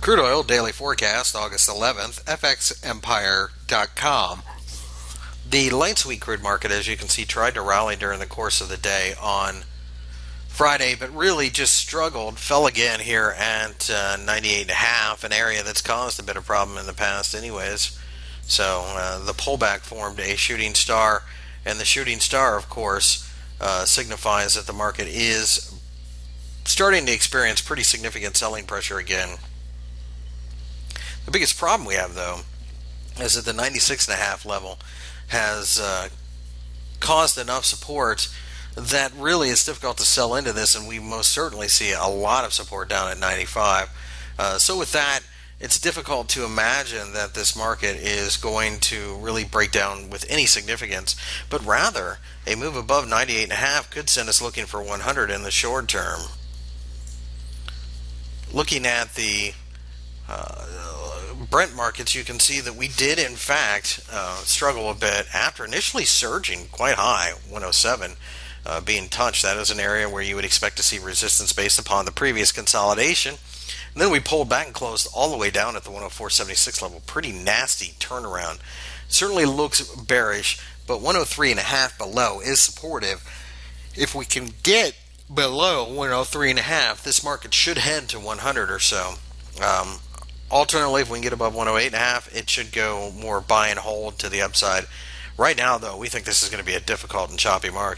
Crude oil daily forecast, August 11th, fxempire.com. The light sweet crude market, as you can see, tried to rally during the course of the day on Friday, but really just struggled, fell again here at uh, 98.5, an area that's caused a bit of problem in the past, anyways. So uh, the pullback formed a shooting star, and the shooting star, of course, uh, signifies that the market is starting to experience pretty significant selling pressure again. The biggest problem we have, though, is that the 96.5 level has uh, caused enough support that really it's difficult to sell into this, and we most certainly see a lot of support down at 95. Uh, so, with that, it's difficult to imagine that this market is going to really break down with any significance, but rather a move above 98.5 could send us looking for 100 in the short term. Looking at the uh, Brent markets, you can see that we did, in fact, uh, struggle a bit after initially surging quite high, 107. Uh, being touched, that is an area where you would expect to see resistance based upon the previous consolidation. And then we pulled back and closed all the way down at the 104.76 level. Pretty nasty turnaround. Certainly looks bearish, but 103 and a half below is supportive. If we can get below 103 and a half, this market should head to 100 or so. Um, Alternatively, if we can get above 108.5, it should go more buy and hold to the upside. Right now, though, we think this is going to be a difficult and choppy market.